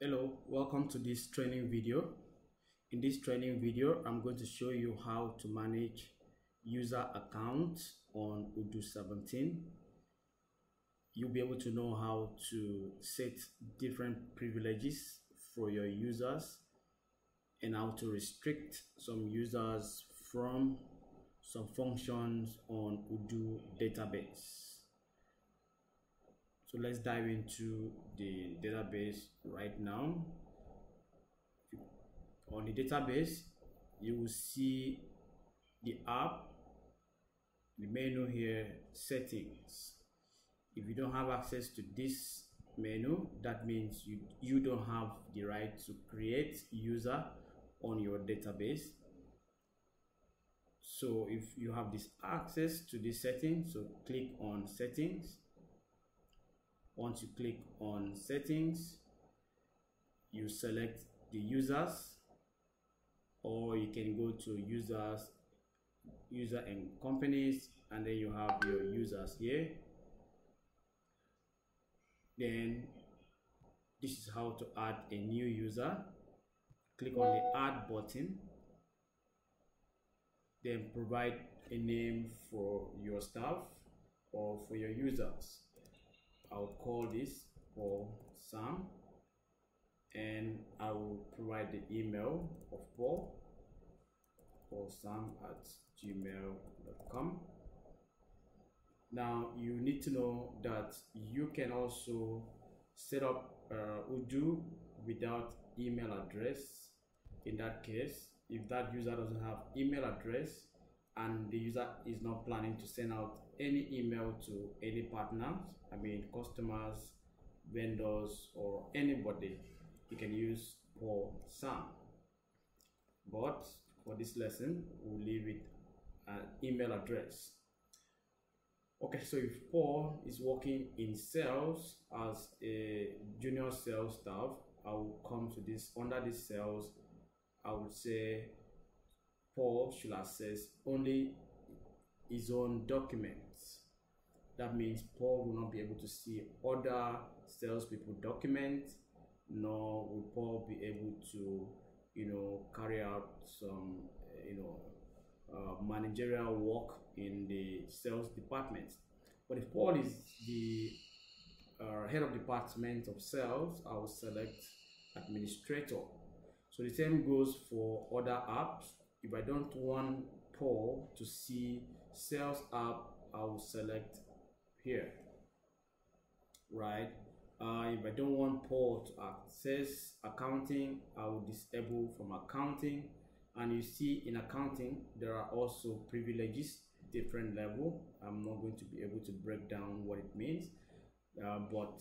Hello, welcome to this training video. In this training video, I'm going to show you how to manage user accounts on Odoo 17. You'll be able to know how to set different privileges for your users and how to restrict some users from some functions on Odoo database. So let's dive into the database right now. On the database, you will see the app, the menu here, settings. If you don't have access to this menu, that means you, you don't have the right to create user on your database. So if you have this access to this setting, so click on settings once you click on settings, you select the users or you can go to users, user and companies and then you have your users here. Then this is how to add a new user. Click on the add button. Then provide a name for your staff or for your users. I'll call this Paul Sam and I will provide the email of Paul Paul Sam at gmail.com. Now you need to know that you can also set up uh, without email address. In that case, if that user doesn't have email address, and the user is not planning to send out any email to any partners, I mean customers, vendors, or anybody, you can use Paul Sam. But for this lesson, we'll leave it an email address. Okay, so if Paul is working in sales as a junior sales staff, I will come to this under this sales. I would say Paul should access only his own documents. That means Paul will not be able to see other salespeople documents, nor will Paul be able to, you know, carry out some, you know, uh, managerial work in the sales department. But if Paul is the uh, head of department of sales, I will select administrator. So the same goes for other apps if I don't want Paul to see sales app, I will select here, right? Uh, if I don't want Paul to access accounting, I will disable from accounting. And you see in accounting, there are also privileges, different level. I'm not going to be able to break down what it means, uh, but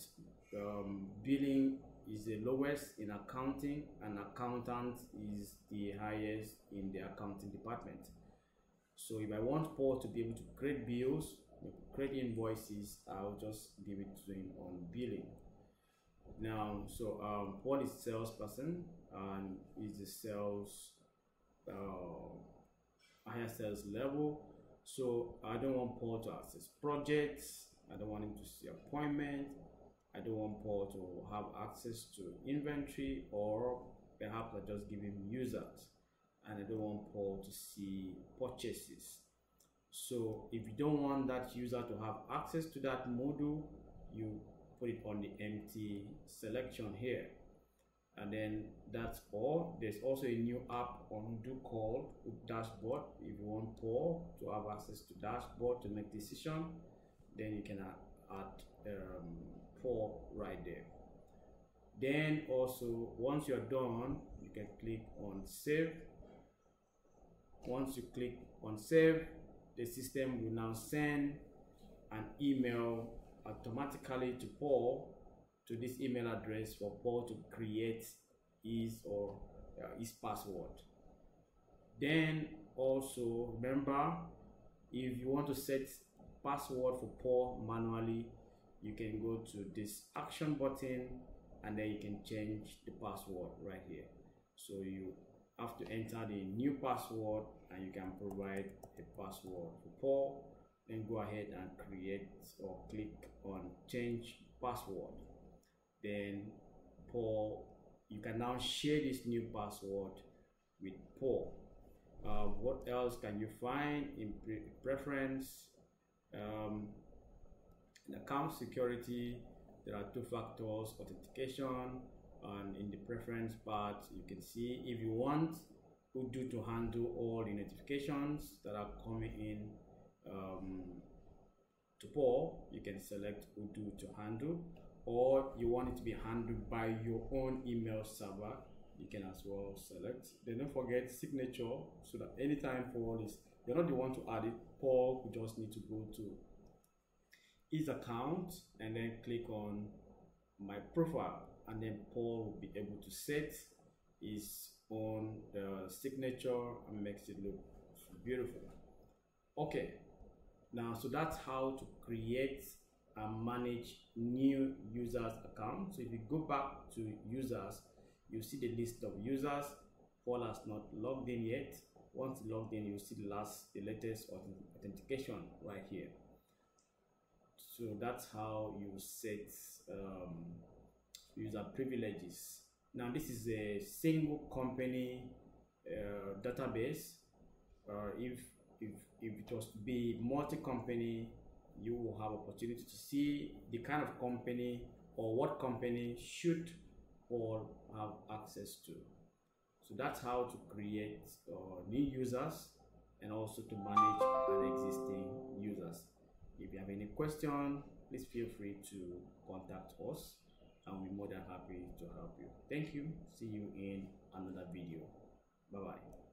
um, billing is the lowest in accounting and accountant is the highest in the accounting department. So if I want Paul to be able to create bills, create invoices, I'll just give it to him on billing. Now, so um, Paul is salesperson and is the sales uh, higher sales level. So I don't want Paul to access projects. I don't want him to see appointment. I don't want Paul to have access to inventory or perhaps I just give him users and I don't want Paul to see purchases. So if you don't want that user to have access to that module, you put it on the empty selection here. And then that's all. There's also a new app on Odoo called Dashboard. If you want Paul to have access to Dashboard to make decision, then you can add um, Paul right there. Then also, once you're done, you can click on save. Once you click on save, the system will now send an email automatically to Paul to this email address for Paul to create his or uh, his password. Then also remember if you want to set password for Paul manually, you can go to this action button and then you can change the password right here. So you have to enter the new password and you can provide a password for Paul. Then go ahead and create or click on change password. Then Paul you can now share this new password with Paul. Uh, what else can you find in pre preference? Um, in account security, there are two factors authentication and in the preference part you can see if you want Odoo to handle all the notifications that are coming in um, to Paul, you can select Odoo to handle. Or you want it to be handled by your own email server you can as well select. Then don't forget signature so that anytime Paul is you're not the one to add it Paul just need to go to his account and then click on my profile. And then Paul will be able to set his own uh, signature and makes it look beautiful. Okay. Now so that's how to create and manage new users account. So if you go back to users you see the list of users. Paul has not logged in yet. Once logged in you see the last the latest authentication right here so that's how you set um, user privileges now this is a single company uh, database uh, if if if it was to be multi-company you will have opportunity to see the kind of company or what company should all have access to. So that's how to create uh, new users and also to manage an existing question, please feel free to contact us and we're more than happy to help you. Thank you. See you in another video. Bye-bye.